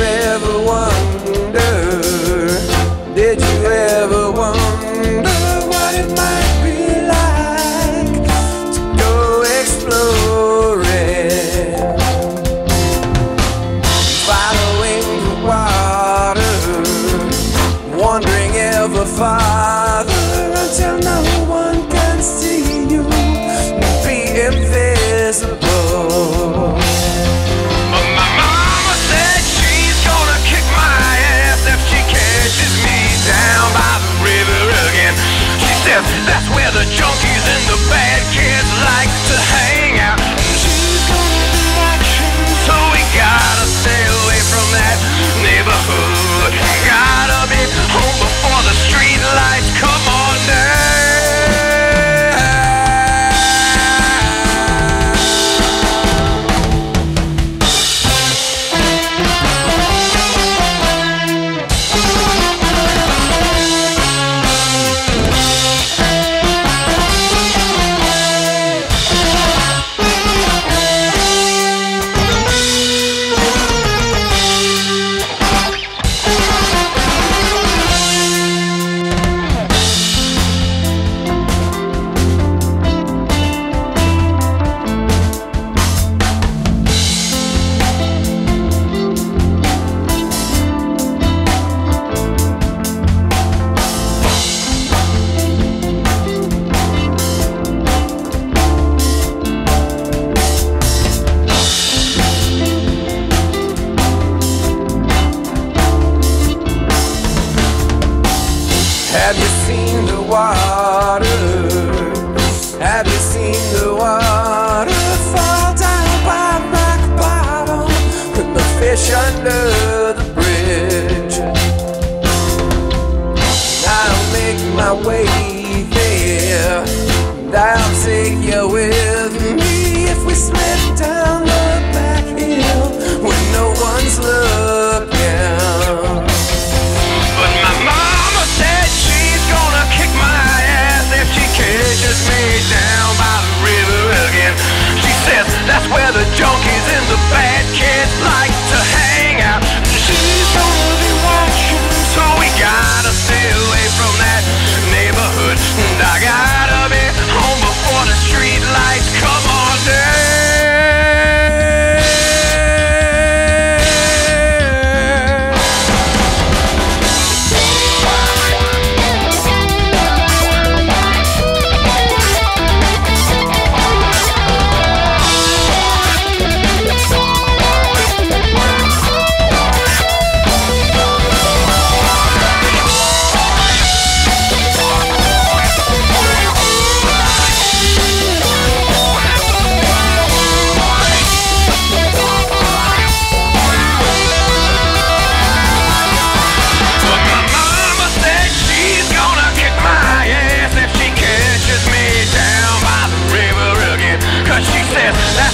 ever wonder? Did you ever wonder what it might be like to go exploring? Following the water, wondering ever far. Yeah.